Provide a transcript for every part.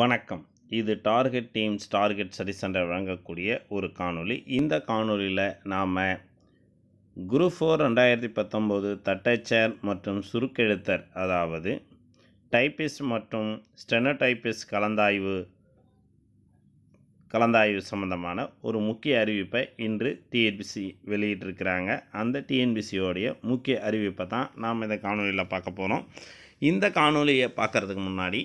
வணக்கம். இது target teams target study centre வழங்கக்கூடிய ஒரு காணொளி. இந்த காணொளியில் நாம் குரூப் ஃபோர் ரெண்டாயிரத்தி பத்தொம்போது தட்டச்சர் மற்றும் சுருக்கெழுத்தர் அதாவது டைப்பிஸ்ட் மற்றும் ஸ்டெனோடைப்பிஸ்ட் கலந்தாய்வு கலந்தாய்வு சம்பந்தமான ஒரு முக்கிய அறிவிப்பை இன்று டிஎன்பிசி வெளியிட்டிருக்கிறாங்க. அந்த டிஎன்பிசியோடைய முக்கிய அறிவிப்பை தான் நாம் இந்த காணொலியில் பார்க்க போகிறோம் இந்த காணொலியை பார்க்குறதுக்கு முன்னாடி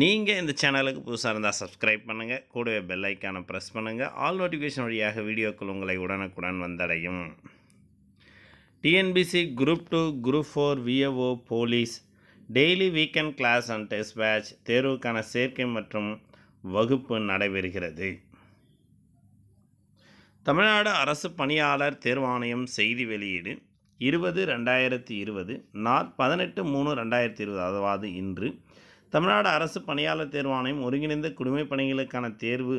நீங்கள் இந்த சேனலுக்கு புதுசாக இருந்தால் சப்ஸ்கிரைப் பண்ணுங்கள் கூடவே பெல் ஐக்கானை ப்ரெஸ் பண்ணுங்கள் ஆல் நோட்டிஃபிகேஷன் வழியாக வீடியோக்கள் உங்களை உடனுக்குடன் வந்தடையும். TNPSC group two group four VAO police daily weekend class and test batch தேர்வுக்கான சேர்க்கை மற்றும் வகுப்பு நடைபெறுகிறது. தமிழ்நாடு அரசு பணியாளர் தேர்வாணையம் செய்தி வெளியீடு இருபது ரெண்டாயிரத்தி இருபது நாற் பதினெட்டு மூணு ரெண்டாயிரத்தி இருபது அதாவது இன்று தமிழ்நாடு அரசு பணியாளர் தேர்வாணையம் ஒருங்கிணைந்த குடிமைப் பணிகளுக்கான தேர்வு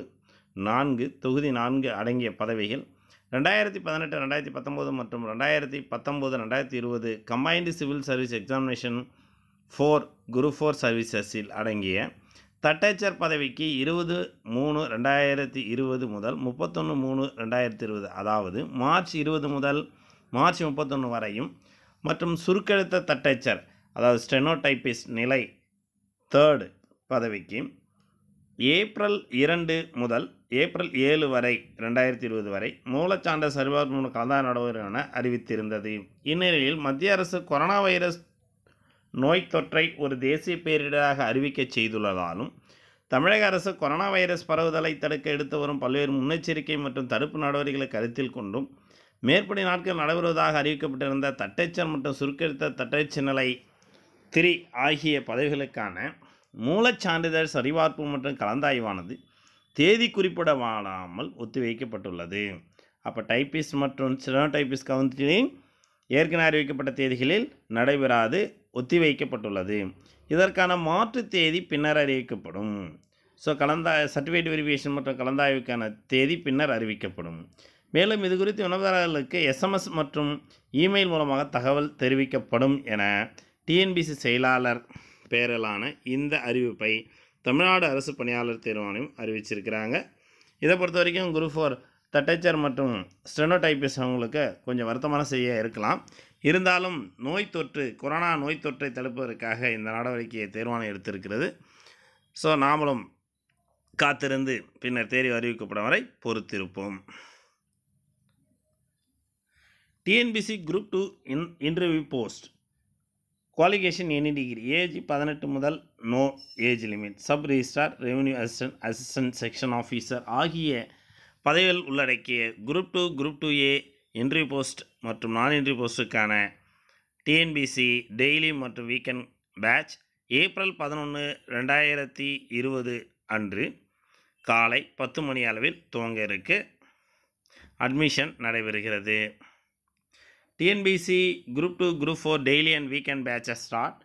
நான்கு தொகுதி நான்கு அடங்கிய பதவிகள் ரெண்டாயிரத்தி பதினெட்டு ரெண்டாயிரத்தி பத்தொம்போது மற்றும் ரெண்டாயிரத்தி பத்தொம்போது ரெண்டாயிரத்தி இருபது combined civil service examination four group four சர்வீசஸில் அடங்கிய தட்டச்சர் பதவிக்கு இருபது மூணு ரெண்டாயிரத்தி இருபது முதல் முப்பத்தொன்று மூணு ரெண்டாயிரத்தி இருபது அதாவது மார்ச் இருபது முதல் மார்ச் முப்பத்தொன்று வரையும் மற்றும் சுருக்கெழுத்த தட்டச்சர் அதாவது ஸ்டெனோடைப்பிஸ்ட் நிலை தேர்டு பதவிக்கு ஏப்ரல் இரண்டு முதல் ஏப்ரல் ஏழு வரை ரெண்டாயிரத்தி இருபது வரை மூலச்சான்ற சரிபார்ப்பு மூலம் கலந்தா நடவடிக்கை என அறிவித்திருந்தது. இந்நிலையில் மத்திய அரசு கொரோனா வைரஸ் நோய் தொற்றை ஒரு தேசிய பேரிடராக அறிவிக்க செய்துள்ளதாலும் தமிழக அரசு கொரோனா வைரஸ் பரவுதலை தடுக்க எடுத்து வரும் பல்வேறு முன்னெச்சரிக்கை மற்றும் தடுப்பு நடவடிக்கைகளை கருத்தில் கொண்டும் மேற்படி நாட்கள் நடைபெறுவதாக அறிவிக்கப்பட்டிருந்த தட்டச்சர் மற்றும் சுருக்கெடுத்த தட்டச்சு நிலை திரி ஆகிய பதவிகளுக்கான மூலச்சான்றிதழ் சரிபார்ப்பு மற்றும் கலந்தாய்வானது தேதி குறிப்பிடப்படாமல் ஒத்திவைக்கப்பட்டுள்ளது. அப்போ டைப்பிஸ்ட் மற்றும் ஸ்டெனோடைப்பிஸ்ட் கவுன்சிலிங் ஏற்கனவே அறிவிக்கப்பட்ட தேதிகளில் நடைபெறாது ஒத்திவைக்கப்பட்டுள்ளது. இதற்கான மாற்று தேதி பின்னர் அறிவிக்கப்படும். ஸோ கலந்தா சர்டிஃபிகேட் வெரிஃபிகேஷன் மற்றும் கலந்தாய்வுக்கான தேதி பின்னர் அறிவிக்கப்படும். மேலும் இது குறித்து விண்ணப்பதாரர்களுக்கு எஸ்எம்எஸ் மற்றும் இமெயில் மூலமாக தகவல் தெரிவிக்கப்படும் என டிஎன்பிசி செயலாளர் பெயரிலான இந்த அறிவிப்பை தமிழ்நாடு அரசு பணியாளர் தேர்வாணையம் அறிவிச்சிருக்கிறாங்க. இதை பொறுத்த வரைக்கும் குரூப் ஃபோர் தட்டச்சர் மற்றும் ஸ்டெனோடைபிஸ் அவங்களுக்கு கொஞ்சம் வருத்தமான செய்ய இருக்கலாம். இருந்தாலும் நோய் தொற்று கொரோனா நோய் தொற்றை தடுப்பதற்காக இந்த நடவடிக்கையை தேர்வாணையம் எடுத்திருக்கிறது. ஸோ நாமளும் காத்திருந்து பின்னர் தேர்வு அறிவிக்கப்படும் வரை பொறுத்திருப்போம். TNPSC group two in interview post. Qualification any degree age பதினெட்டு முதல் no age limit sub registrar revenue assistant assistant section officer ஆகிய பதவிகள் உள்ளடக்கிய group two group two A entry post மற்றும் நான் என்ட்ரி போஸ்ட்டுக்கான டிஎன்பிசி டெய்லி மற்றும் weekend batch April பதினொன்று ரெண்டாயிரத்தி இருபது அன்று காலை பத்து மணி அளவில் துவங்க இருக்கு. அட்மிஷன் நடைபெறுகிறது. TNPSC group two group four daily and weekend batches start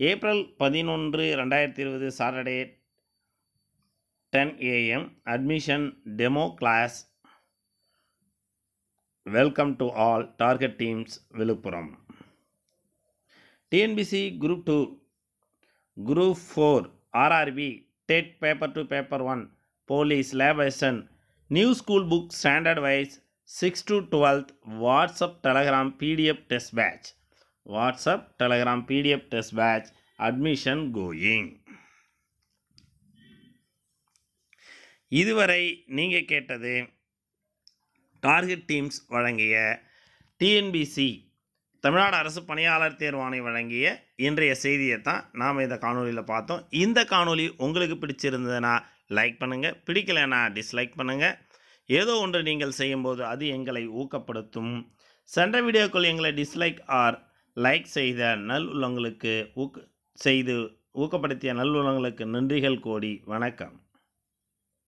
April பதினொன்று ரெண்டாயிரத்தி இருபது Saturday ten AM admission demo class welcome to all target teams Villupuram TNPSC group two group four RRB TET paper two paper one police lab new school book standard wise six to twelfth WhatsApp Telegram PDF test batch WhatsApp Telegram PDF test batch admission going இதுவரை நீங்கள் கேட்டது target teams வழங்கிய TNPSC Tamil Nadu அரசு பணியாளர் தேர்வாணை வழங்கிய இன்றைய செய்தியை தான் நாம் இந்த காணொலியில் பார்த்தோம். இந்த காணொலி உங்களுக்கு பிடிச்சிருந்ததுன்னா லைக் பண்ணுங்கள் பிடிக்கலைன்னா டிஸ்லைக் பண்ணுங்கள் ஏதோ ஒன்று நீங்கள் செய்யும்போது அது எங்களை ஊக்கப்படுத்தும். சென்ற வீடியோக்கள் எங்களை டிஸ்லைக் ஆர் லைக் செய்த நல் உள்ளங்களுக்கு ஊக்க செய்து ஊக்கப்படுத்திய நல்லுள்ளங்களுக்கு நன்றிகள் கோடி. வணக்கம்.